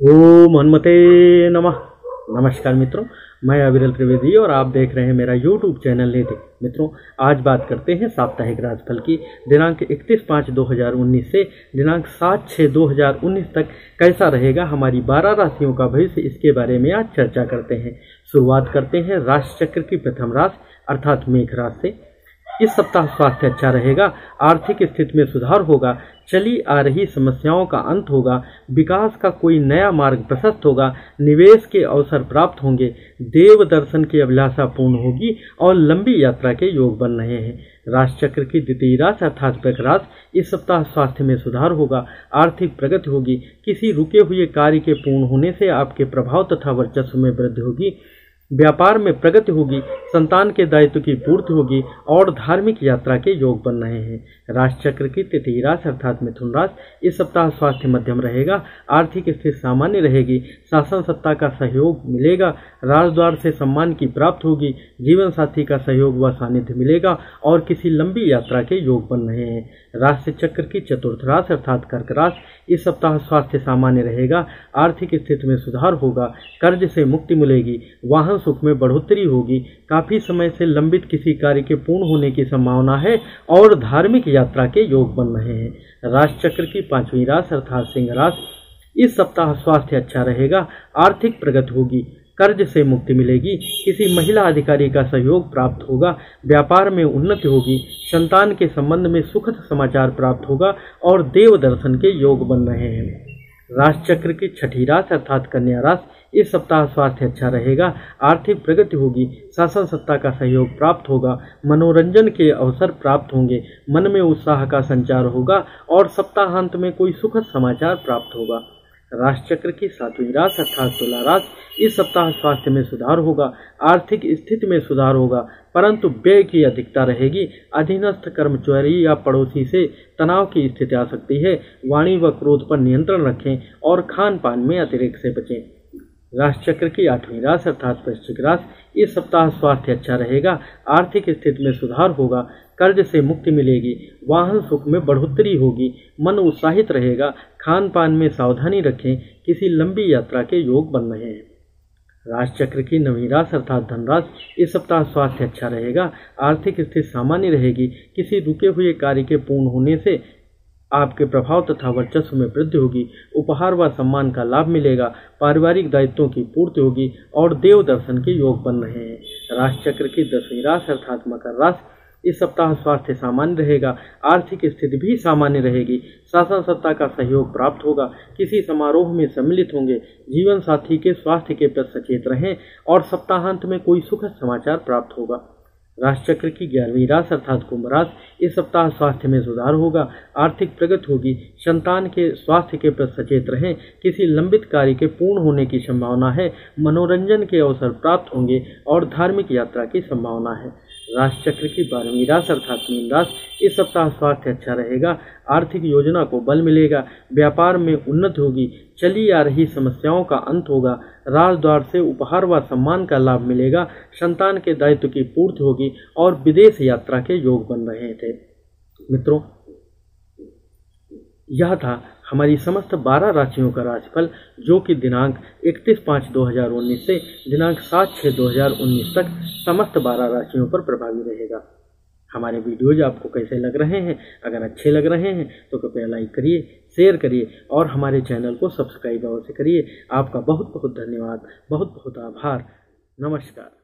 ओम हनुमते नमः। नमस्कार मित्रों, मैं अविरल त्रिवेदी और आप देख रहे हैं मेरा यूट्यूब चैनल नीति। मित्रों, आज बात करते हैं साप्ताहिक राशिफल की। दिनांक 31 पाँच 2019 से दिनांक 7 छः 2019 तक कैसा रहेगा, हमारी 12 राशियों का भविष्य, इसके बारे में आज चर्चा करते हैं। शुरुआत करते हैं राशि चक्र की प्रथम राशि, अर्थात मेघ राशि से। इस सप्ताह स्वास्थ्य अच्छा रहेगा, आर्थिक स्थिति में सुधार होगा, चली आ रही समस्याओं का अंत होगा, विकास का कोई नया मार्ग प्रशस्त होगा, निवेश के अवसर प्राप्त होंगे, देव दर्शन की अभिलाषा पूर्ण होगी और लंबी यात्रा के योग बन रहे हैं। राशि चक्र की द्वितीय राशि अर्थात राशि इस सप्ताह स्वास्थ्य में सुधार होगा, आर्थिक प्रगति होगी, किसी रुके हुए कार्य के पूर्ण होने से आपके प्रभाव तथा वर्चस्व में वृद्धि होगी। व्यापार में प्रगति होगी, संतान के दायित्व की पूर्ति होगी और धार्मिक यात्रा के योग बन रहे हैं। राशिचक्र की तृतीय राशि अर्थात मिथुन राशि इस सप्ताह स्वास्थ्य मध्यम रहेगा, आर्थिक स्थिति सामान्य रहेगी, शासन सत्ता का सहयोग मिलेगा, राजद्वार से सम्मान की प्राप्त होगी जीवन साथी का सहयोग व सानिध्य मिलेगा और किसी लंबी यात्रा के योग बन रहे हैं। राशि चक्र की चतुर्थ राशि अर्थात कर्क राशि, इस सप्ताह स्वास्थ्य सामान्य रहेगा, आर्थिक स्थिति में सुधार होगा, कर्ज से मुक्ति मिलेगी, वाहन सुख में बढ़ोतरी होगी, काफ़ी समय से लंबित किसी कार्य के पूर्ण होने की संभावना है और धार्मिक यात्रा के योग बन रहे हैं। राशि चक्र की पांचवी राशि अर्थात सिंह राशि, इस सप्ताह स्वास्थ्य अच्छा रहेगा, आर्थिक प्रगति होगी कर्ज से मुक्ति मिलेगी। किसी महिला अधिकारी का सहयोग प्राप्त होगा। व्यापार में उन्नति होगी। संतान के संबंध में सुखद समाचार प्राप्त होगा और देव दर्शन के योग बन रहे हैं। राशि चक्र की छठी राशि अर्थात कन्या राशि इस सप्ताह स्वास्थ्य अच्छा रहेगा। आर्थिक प्रगति होगी। शासन सत्ता का सहयोग प्राप्त होगा। मनोरंजन के अवसर प्राप्त होंगे। मन में उत्साह का संचार होगा और सप्ताहांत में कोई सुखद समाचार प्राप्त होगा। राशि की सातवीं रात अर्थात तुला रात इस सप्ताह स्वास्थ्य में सुधार होगा, आर्थिक स्थिति में सुधार होगा, परंतु व्यय की अधिकता रहेगी। अधीनस्थ कर्मचारी या पड़ोसी से तनाव की स्थिति आ सकती है। वाणी व क्रोध पर नियंत्रण रखें और खान पान में अतिरिक्त से बचें। राशि चक्र की आठवीं राशि अर्थात वृश्चिक राशि इस सप्ताह स्वास्थ्य अच्छा रहेगा, आर्थिक स्थिति में सुधार होगा, कर्ज से मुक्ति मिलेगी, वाहन सुख में बढ़ोतरी होगी, मन उत्साहित रहेगा खान पान में सावधानी रखें, किसी लंबी यात्रा के योग बन रहे हैं। राशि चक्र की नवी राशि अर्थात धनराश, इस सप्ताह स्वास्थ्य अच्छा रहेगा, आर्थिक स्थिति सामान्य रहेगी, किसी रुके हुए कार्य के पूर्ण होने से आपके प्रभाव तथा वर्चस्व में वृद्धि होगी, उपहार व सम्मान का लाभ मिलेगा, पारिवारिक दायित्वों की पूर्ति होगी और देव दर्शन के योग बन रहे हैं। राशि चक्र की दसवीं राशि अर्थात मकर राशि इस सप्ताह स्वास्थ्य सामान्य रहेगा, आर्थिक स्थिति भी सामान्य रहेगी। शासन सत्ता का सहयोग प्राप्त होगा, किसी समारोह में सम्मिलित होंगे, जीवन साथी के स्वास्थ्य के प्रति सचेत रहें और सप्ताहांत में कोई सुखद समाचार प्राप्त होगा। राशि की ग्यारहवीं रास अर्थात कुंभ रास इस सप्ताह स्वास्थ्य में सुधार होगा। आर्थिक प्रगति होगी। संतान के स्वास्थ्य के प्रति सचेत रहें। किसी लंबित कार्य के पूर्ण होने की संभावना है। मनोरंजन के अवसर प्राप्त होंगे और धार्मिक यात्रा की संभावना है। राशि चक्र की बारहवीं राशि अर्थात मीन राशि इस सप्ताह स्वास्थ्य अच्छा रहेगा, आर्थिक योजना को बल मिलेगा, व्यापार में उन्नति होगी, चली आ रही समस्याओं का अंत होगा, राजद्वार से उपहार व सम्मान का लाभ मिलेगा, संतान के दायित्व की पूर्ति होगी और विदेश यात्रा के योग बन रहे थे। मित्रों, यह था हमारी समस्त 12 राशियों का राशिफल जो कि दिनांक 31 पाँच 2019 से दिनांक 7 छः 2019 तक समस्त 12 राशियों पर प्रभावी रहेगा। हमारे वीडियोज़ आपको कैसे लग रहे हैं? अगर अच्छे लग रहे हैं तो कृपया लाइक करिए, शेयर करिए और हमारे चैनल को सब्सक्राइब अवश्य करिए। आपका बहुत बहुत धन्यवाद बहुत बहुत आभार। नमस्कार।